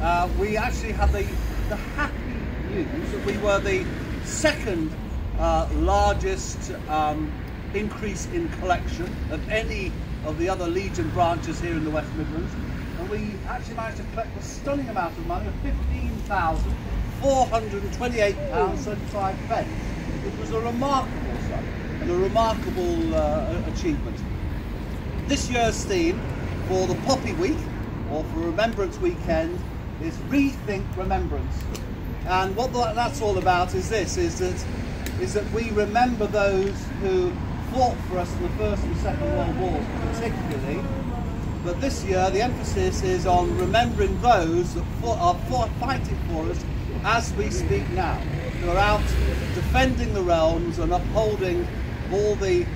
uh, we actually had the, the happy news that we were the second uh, largest um, increase in collection of any of the other Legion branches here in the West Midlands. And we actually managed to collect a stunning amount of money of £15,428.75 pence. It was a remarkable sum and a remarkable uh, achievement. This year's theme for the Poppy Week or for Remembrance Weekend is Rethink Remembrance. And what that's all about is this, is that, is that we remember those who fought for us in the First and Second World Wars particularly, but this year the emphasis is on remembering those that are fighting for us as we speak now, who are out defending the realms and upholding all the,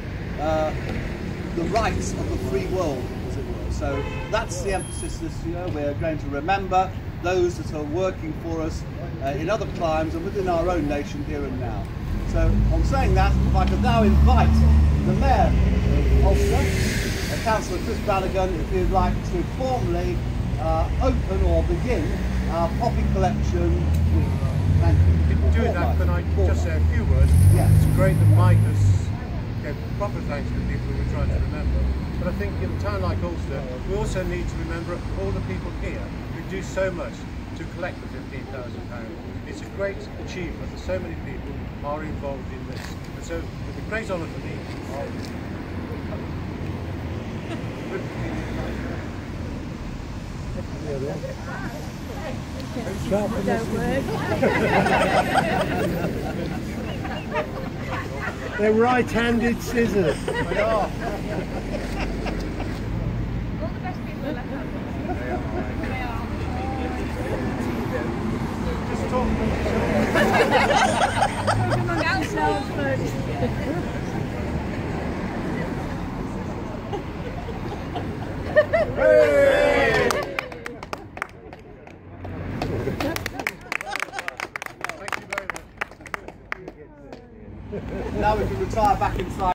uh, the rights of the free world, as it were. So that's the emphasis this year. We're going to remember those that are working for us uh, in other climes and within our own nation here and now. So on saying that, if I could now invite the Mayor of Alcester, Councillor Chris Branigan, if he'd like to formally uh, open or begin our poppy collection Thank you. In doing that, can I just say a few words? Yeah. It's great that Mike has gave proper thanks to the people who we're trying to remember. But I think in a town like Alcester, we also need to remember all the people here who do so much to collect the £15,000. It's a great achievement that so many people are involved in this. And so it's a great honour for me. They're right-handed scissors. They are. now we can retire back inside.